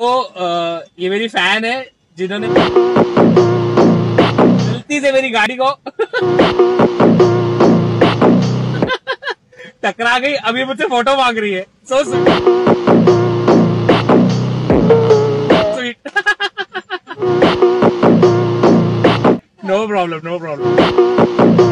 तो ये मेरी फ़ैन है, जिन्होंने गलती से मेरी गाड़ी को टकरा गई, अभी मुझसे फ़ोटो मांग रही है। So sweet no problem no problem